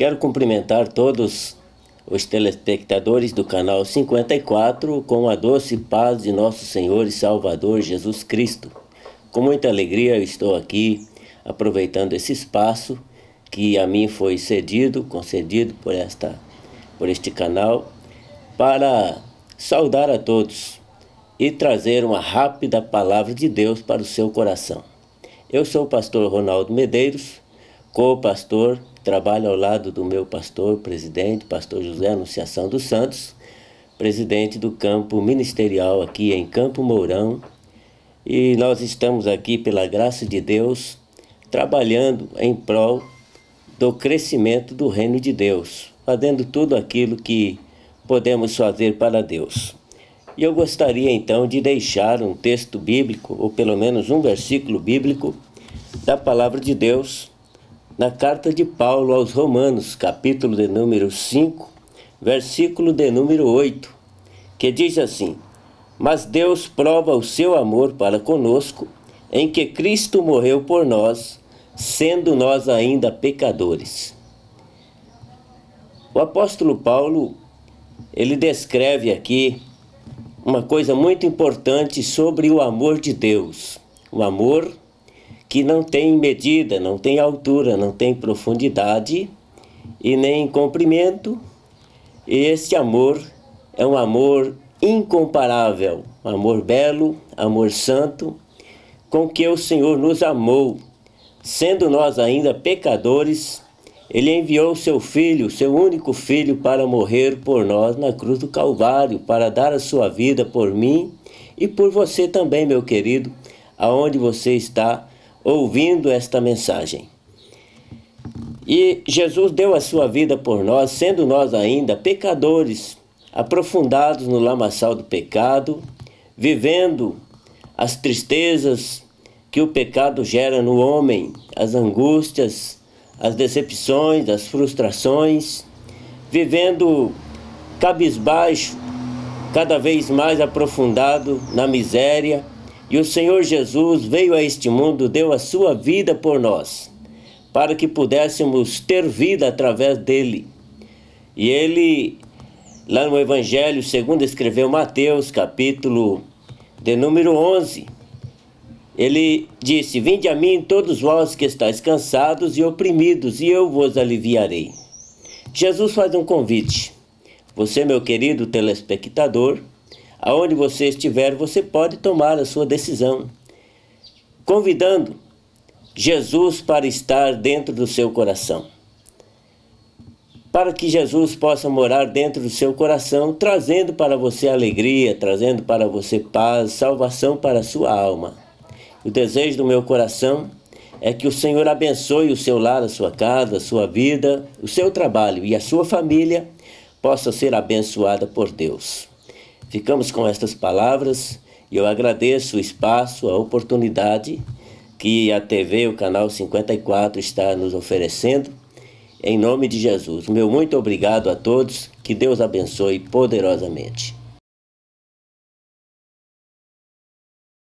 Quero cumprimentar todos os telespectadores do canal 54 com a doce paz de nosso Senhor e Salvador Jesus Cristo. Com muita alegria eu estou aqui aproveitando esse espaço que a mim foi cedido, concedido por esta por este canal para saudar a todos e trazer uma rápida palavra de Deus para o seu coração. Eu sou o pastor Ronaldo Medeiros, co-pastor Trabalho ao lado do meu pastor, presidente, pastor José Anunciação dos Santos, presidente do campo ministerial aqui em Campo Mourão. E nós estamos aqui, pela graça de Deus, trabalhando em prol do crescimento do reino de Deus, fazendo tudo aquilo que podemos fazer para Deus. E eu gostaria então de deixar um texto bíblico, ou pelo menos um versículo bíblico, da palavra de Deus na carta de Paulo aos Romanos, capítulo de número 5, versículo de número 8, que diz assim: Mas Deus prova o seu amor para conosco em que Cristo morreu por nós, sendo nós ainda pecadores. O apóstolo Paulo, ele descreve aqui uma coisa muito importante sobre o amor de Deus. O amor que não tem medida, não tem altura, não tem profundidade e nem comprimento. E esse amor é um amor incomparável, amor belo, amor santo, com que o Senhor nos amou, sendo nós ainda pecadores, ele enviou seu filho, seu único filho, para morrer por nós na cruz do Calvário, para dar a sua vida por mim e por você também, meu querido, aonde você está ouvindo esta mensagem. E Jesus deu a sua vida por nós, sendo nós ainda pecadores, aprofundados no lamaçal do pecado, vivendo as tristezas que o pecado gera no homem, as angústias, as decepções, as frustrações, vivendo cabisbaixo, cada vez mais aprofundado na miséria e o Senhor Jesus veio a este mundo, deu a sua vida por nós, para que pudéssemos ter vida através dele. E ele, lá no Evangelho, segundo escreveu Mateus, capítulo de número 11, ele disse: Vinde a mim todos vós que estáis cansados e oprimidos, e eu vos aliviarei. Jesus faz um convite. Você, meu querido telespectador, aonde você estiver, você pode tomar a sua decisão, convidando Jesus para estar dentro do seu coração. Para que Jesus possa morar dentro do seu coração, trazendo para você alegria, trazendo para você paz, salvação para a sua alma. O desejo do meu coração é que o Senhor abençoe o seu lar, a sua casa, a sua vida, o seu trabalho e a sua família possa ser abençoada por Deus. Ficamos com estas palavras e eu agradeço o espaço, a oportunidade que a TV, o canal 54, está nos oferecendo. Em nome de Jesus. Meu muito obrigado a todos. Que Deus abençoe poderosamente.